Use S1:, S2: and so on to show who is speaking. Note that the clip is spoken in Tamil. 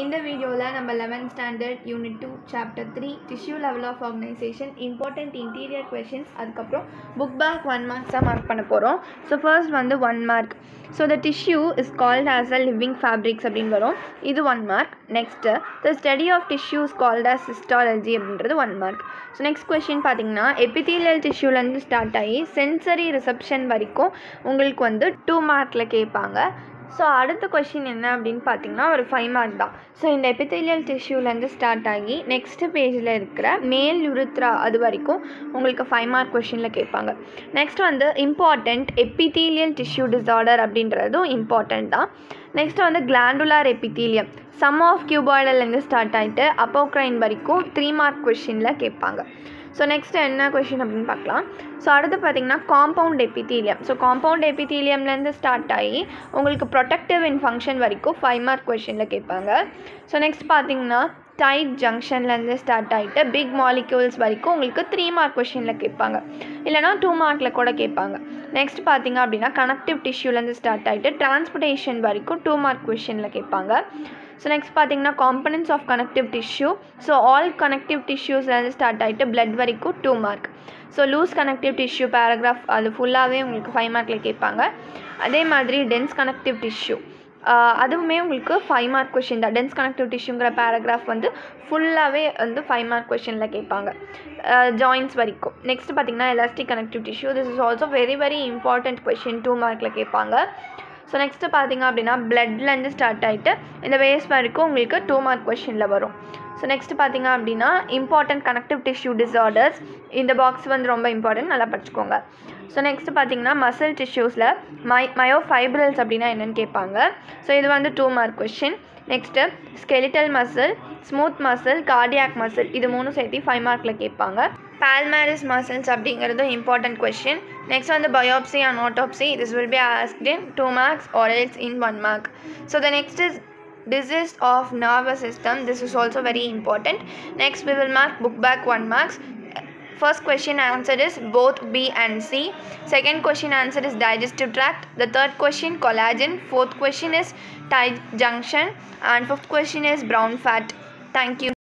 S1: இந்த வீடியோவில் நம்ம 11th standard unit two chapter three tissue level of organisation important interior questions அதுக்கப்புறம் புக் பேக் ஒன் மார்க்ஸாக மார்க் பண்ண போகிறோம் ஸோ ஃபர்ஸ்ட் வந்து one mark so the tissue is called as a living fabrics அப்படின்னு வரும். இது one mark next the study of tissues called as histology அப்படின்றது one mark so next question பார்த்தீங்கன்னா எபிதீலியல் டிஷ்யூலேருந்து ஸ்டார்ட் ஆகி சென்சரி ரிசப்ஷன் வரைக்கும் உங்களுக்கு வந்து டூ மார்க்கில் கேட்பாங்க. ஸோ அடுத்த கொஷின் என்ன அப்படின்னு பார்த்தீங்கன்னா ஒரு ஃபைவ் மார்க் தான். ஸோ இந்த எபித்தீலியல் டிஷ்யூலேருந்து ஸ்டார்ட் ஆகி நெக்ஸ்ட் பேஜில் இருக்கிற மேல் யுருத்ரா அது வரைக்கும் உங்களுக்கு ஃபைவ் மார்க் கொஷினில் கேட்பாங்க. நெக்ஸ்ட் வந்து இம்பார்ட்டண்ட் எபித்தீலியல் டிஷ்யூ டிஸார்டர் அப்படின்றதும் இம்பார்ட்டண்ட் தான். நெக்ஸ்ட் வந்து கிளாண்டுலார் எபித்தீலியம் சம் ஆஃப் கியூபாய்டர்லேருந்து ஸ்டார்ட் ஆகிட்டு அப்போக்ரைன் வரைக்கும் த்ரீ மார்க் கொஷினில் கேட்பாங்க. ஸோ நெக்ஸ்ட் என்ன கொஷின் அப்படின்னு பார்க்கலாம். ஸோ அடுத்து பார்த்தீங்கன்னா காம்பவுண்ட் எபித்தீலியம் ஸோ காம்பவுண்ட் எபித்தீலியம்லேருந்து ஸ்டார்ட் ஆகி உங்களுக்கு ப்ரொடக்டிவ் இன் ஃபங்க்ஷன் வரைக்கும் ஃபைவ் மார்க் கொஷினில் கேட்பாங்க. ஸோ நெக்ஸ்ட் பார்த்தீங்கன்னா டைட் ஜங்ஷன்லேருந்து ஸ்டார்ட் ஆகிட்டு பிக் மாலிக்யூல்ஸ் வரைக்கும் உங்களுக்கு த்ரீ மார்க் கொஷினில் கேட்பாங்க. இல்லைனா டூ மார்க்கில் கூட கேட்பாங்க. நெக்ஸ்ட் பார்த்தீங்க அப்படின்னா கனெக்டிவ் டிஷ்யூலேருந்து ஸ்டார்ட் ஆகிட்டு டிரான்ஸ்போர்ட்டேஷன் வரைக்கும் டூ மார்க் கொஷினில் கேட்பாங்க. ஸோ நெக்ஸ்ட் பார்த்தீங்கன்னா components of connective tissue so all connective டிஷ்யூஸ்லேருந்து start ஆகிட்டு பிளட் வரைக்கும் two mark so loose connective tissue paragraph அது ஃபுல்லாகவே உங்களுக்கு ஃபைவ் மார்க்கில் கேட்பாங்க. அதே மாதிரி டென்ஸ் கனெக்டிவ் டிஷ்யூ அதுவுமே உங்களுக்கு ஃபைவ் மார்க் கொஷின் தான். டென்ஸ் கனெக்டிவ் டிஷ்யூங்கிற பேராகிராஃப் வந்து ஃபுல்லாகவே வந்து ஃபைவ் மார்க் கொஷினில் கேட்பாங்க. ஜாயின்ஸ் வரைக்கும். நெக்ஸ்ட் பார்த்தீங்கன்னா elastic connective tissue this is also very very important question two மார்க்கில் கேட்பாங்க. ஸோ நெக்ஸ்ட்டு பார்த்தீங்க அப்படின்னா பிளட்லேருந்து ஸ்டார்ட் ஆகிட்டு இந்த வேஸ் வரைக்கும் உங்களுக்கு டூ மார்க் கொஷினில் வரும். ஸோ நெக்ஸ்ட் பார்த்தீங்க அப்படின்னா இம்பார்ட்டன்ட் கனெக்டிவ் டிஷ்யூ டிஸார்டர்ஸ் இந்த பாக்ஸ் வந்து ரொம்ப இம்பார்ட்டன்ட் நல்லா படிச்சுக்கோங்க. ஸோ நெக்ஸ்ட் பார்த்தீங்கன்னா மசில் டிஷ்யூஸில் மை மயோ ஃபைப்ரல்ஸ் அப்படின்னா என்னென்னு கேட்பாங்க. ஸோ இது வந்து two mark question next skeletal muscle smooth muscle cardiac muscle இது மூணும் சேர்த்து ஃபைவ் மார்க்கில் கேட்பாங்க. பால்மாரிஸ் மசில்ஸ் அப்படிங்கிறது இம்பார்ட்டன்ட் கொஷின் நெக்ஸ்ட் வந்து biopsy and autopsy this will be asked in two marks or else in one mark so the next is disease of nervous system. This is also very important. Next we will mark book back one marks. First question answer is both b and c. Second question answer is digestive tract. The third question collagen. Fourth question is tight junction. And fifth question is brown fat. Thank you